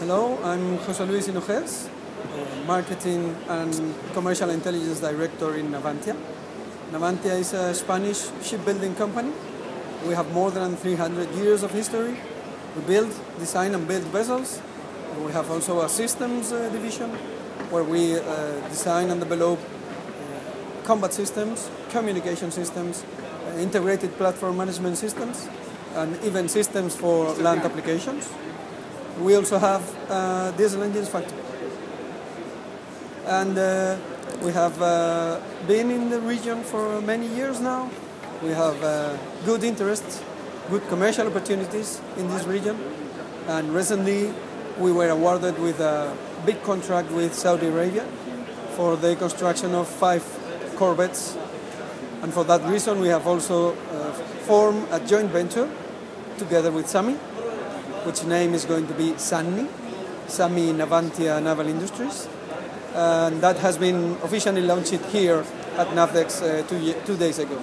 Hello, I'm José Luis Inoges, uh, Marketing and Commercial Intelligence Director in Navantia. Navantia is a Spanish shipbuilding company. We have more than 300 years of history. We build, design and build vessels. We have also a systems uh, division where we uh, design and develop uh, combat systems, communication systems, uh, integrated platform management systems, and even systems for land applications. We also have uh, diesel engines factory. And uh, we have uh, been in the region for many years now. We have uh, good interest, good commercial opportunities in this region. And recently we were awarded with a big contract with Saudi Arabia for the construction of five corvettes. And for that reason we have also uh, formed a joint venture together with SAMI which name is going to be SANNI, SAMI Navantia Naval Industries. And that has been officially launched here at NAVDEX uh, two, two days ago.